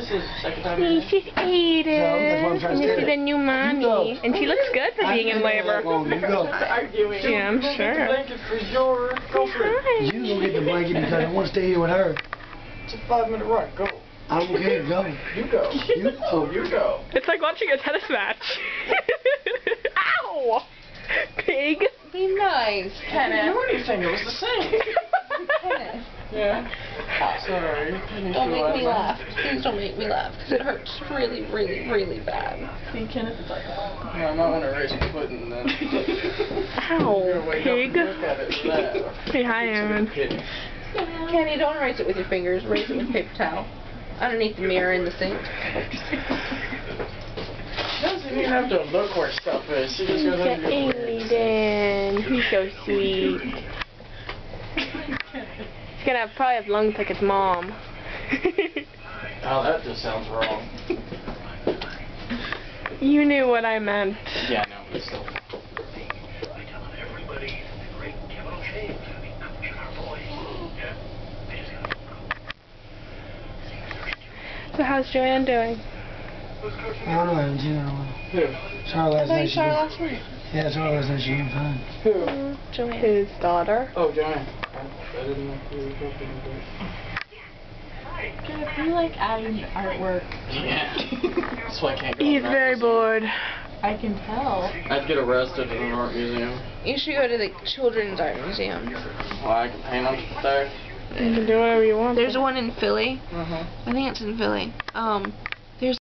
this is the second time. See, she's Aiden. that's what I'm trying and this say. is a new go. mommy. And she looks good for being in labor. You go. Arguing. Yeah, I'm sure. the blanket for your girlfriend. Hi. You go get the blanket because I want to stay here with her. It's a five minute run. Go. I'm okay, go. You go. You go. Oh, you go. It's like watching a tennis match. Ow! Pig. Be nice, I didn't Kenneth. do anything. It was the same. Kenneth. Yeah. Sorry. Don't make me laugh. Please don't make me laugh, because it hurts really, really, really bad. See, Kenneth is like, yeah, I might want to raise my foot and then. Ow, Wake up pig. and Look at it. That. Say hi, Erin. Pity. Kenny, don't erase it with your fingers. Erase it with a paper towel. Underneath the mirror in the sink. She doesn't even have to look where stuff is. She just goes Look under at your fingers. Aiden. He's so sweet. He's gonna have, probably have lungs like his mom. Oh, that just sounds wrong. you knew what I meant. Yeah, no, but still. So how's Joanne doing? I don't know, I haven't seen her in a while. Who? Oh, saw her last night. She saw her last night. Yeah, I saw her last night. She came fine. Who? Joanne. His daughter. Oh, Joanne. I didn't know who you were talking about. I feel like adding artwork. Yeah. That's why I can't go. He's to very bored. I can tell. I'd get arrested in an art museum. You should go to the Children's Art Museum. Well, I can paint on there. You can do whatever you want. There's one in Philly. Uh-huh. I think it's in Philly. Um,